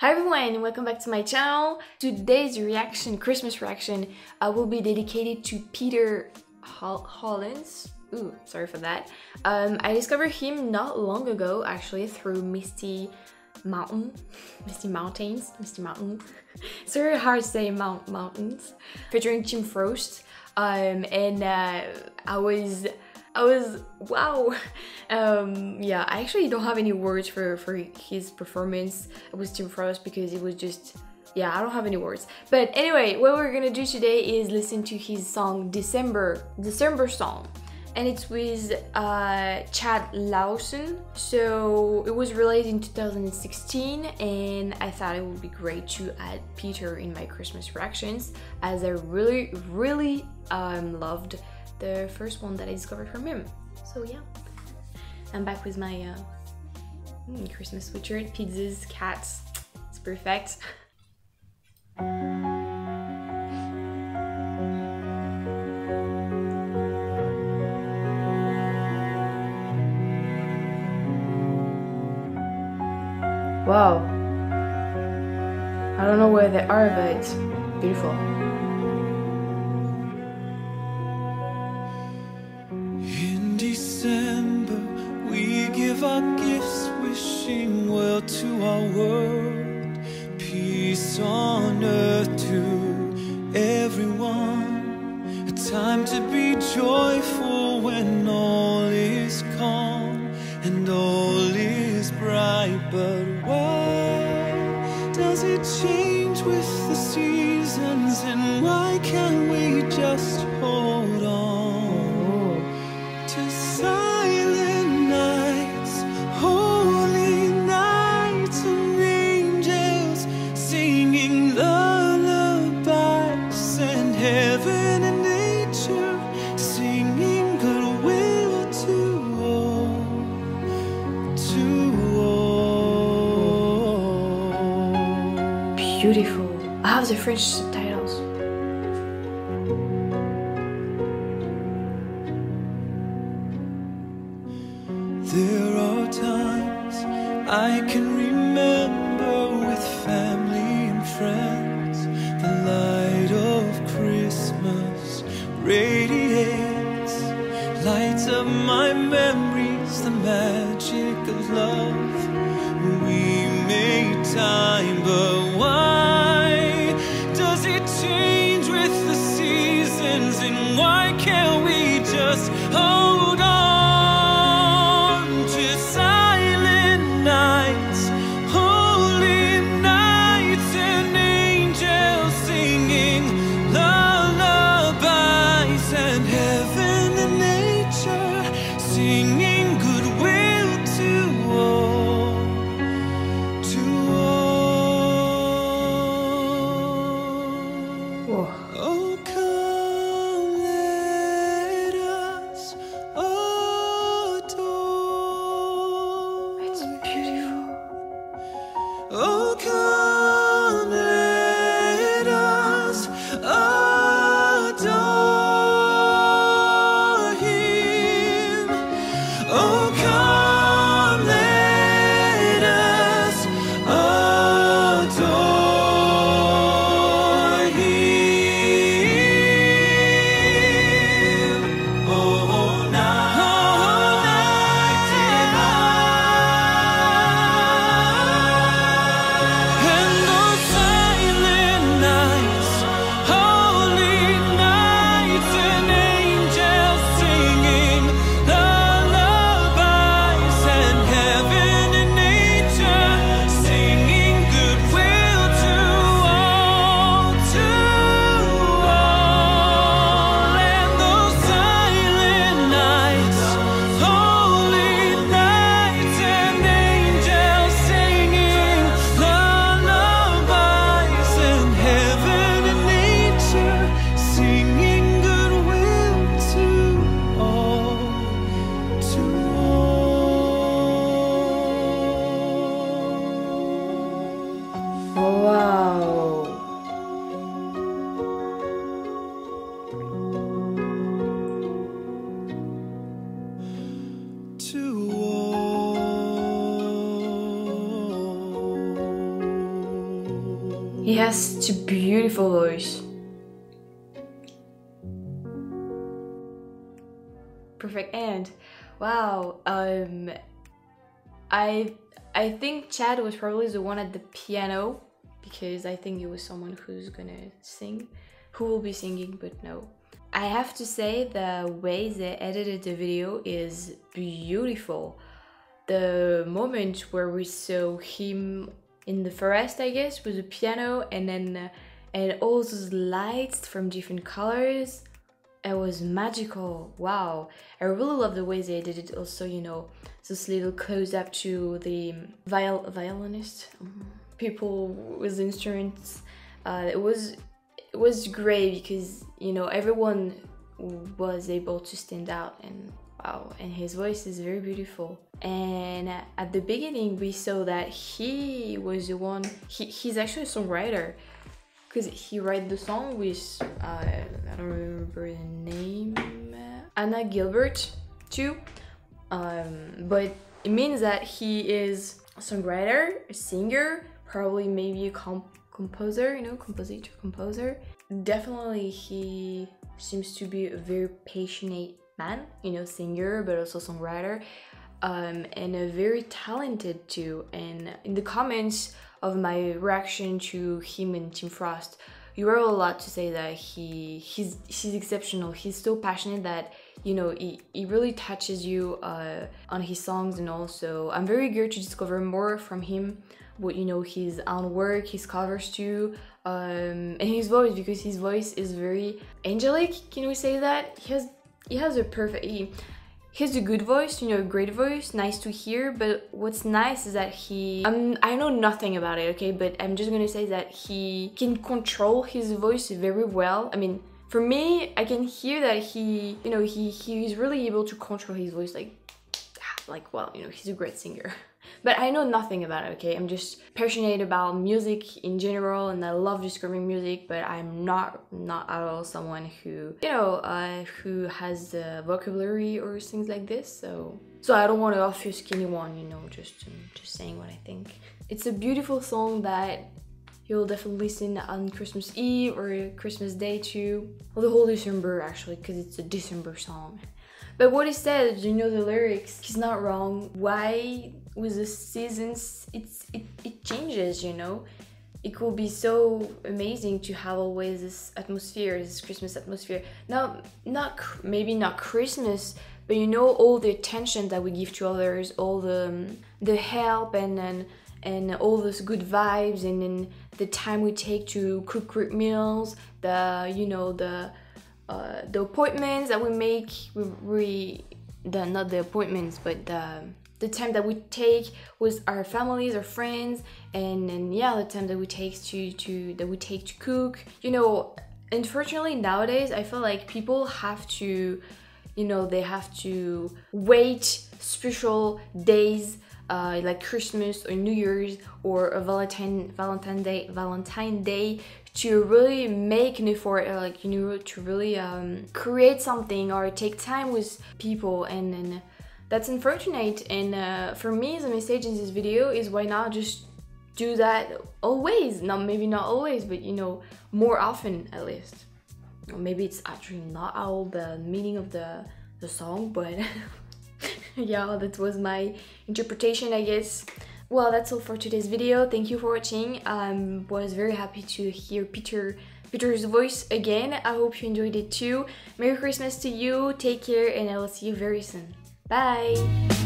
Hi everyone, welcome back to my channel. Today's reaction, Christmas reaction, uh, will be dedicated to Peter Hol Hollens. Ooh, sorry for that. Um, I discovered him not long ago, actually, through Misty Mountain, Misty Mountains, Misty Mountain. it's very hard to say Mount Mountains. Featuring Tim Foust, um, and uh, I was I was wow. Um, yeah, I actually don't have any words for for his performance with Tim Foust because it was just yeah, I don't have any words. But anyway, what we're gonna do today is listen to his song December, December song. And it's with uh, Chad Lawson. So it was released in 2016 and I thought it would be great to add Peter in my Christmas reactions as I really, really um, loved the first one that I discovered from him. So yeah, I'm back with my uh, mm, Christmas sweatshirt, pizzas, cats. It's perfect. Wow. I don't know where they are, but it's beautiful. To our world. Peace on earth to everyone. A time to be joyful when all is calm and all is bright. But why does it change beautiful. I have the French subtitles. He has such a beautiful voice. Perfect and wow, um I I think Chad was probably the one at the piano because I think it was someone who's gonna sing, who will be singing, but no. I have to say the way they edited the video is beautiful. The moment where we saw him in the forest, I guess, with the piano and then uh, and all those lights from different colors, it was magical. Wow, I really love the way they did it. Also, you know, this little close up to the viol violinist, people with instruments. Uh, it was it was great because you know everyone was able to stand out and wow and his voice is very beautiful and at the beginning we saw that he was the one he, he's actually a songwriter. Because he wrote the song with uh, i don't remember the name anna gilbert too. Um, but it means that he is a songwriter a singer probably maybe a comp composer, you know, compositor, composer. Definitely he seems to be a very passionate man, you know, singer, but also songwriter, um, and a very talented too. And in the comments of my reaction to him and Tim Foust, you were a lot to say that he he's he's exceptional. He's so passionate that you know he, he really touches you uh, on his songs and also I'm very eager to discover more from him what you know his own work his covers too um, and his voice because his voice is very angelic can we say that he has he has a perfect he, he has a good voice you know a great voice nice to hear but what's nice is that he um, i know nothing about it okay but i'm just gonna say that he can control his voice very well. I mean for me i can hear that he you know he he's really able to control his voice like like well you know he's a great singer but I know nothing about it, okay? I'm just passionate about music in general and I love discovering music, but I'm not not at all someone who, you know, uh, who has the vocabulary or things like this. So so I don't want to offuse anyone, you know, just um, just saying what I think. It's a beautiful song that you'll definitely listen on Christmas Eve or Christmas Day too, or the whole December actually, because it's a December song. But what he said, you know the lyrics, he's not wrong. Why with the seasons it's it, it changes, you know? It could be so amazing to have always this atmosphere, this Christmas atmosphere. Now, not maybe not Christmas, but you know all the attention that we give to others, all the the help and and and all those good vibes, and then the time we take to cook great meals, the you know the uh, the appointments that we make, we, we the not the appointments, but the the time that we take with our families or friends, and, and yeah, the time that we take to to that we take to cook. You know, unfortunately nowadays, I feel like people have to, you know, they have to wait special days uh, like Christmas or New Year's or a Valentine Valentine Day Valentine Day to really make an effort like you know to really um, create something or take time with people. And, that's unfortunate. And uh, for me the message in this video is why not just do that always? Not maybe not always but you know more often at least. Maybe it's actually not all the meaning of the the song but yeah that was my interpretation i guess well that's all for today's video thank you for watching i um, was very happy to hear peter Peter's voice again. I hope you enjoyed it too. Merry Christmas to you, take care, and I will see you very soon. Bye!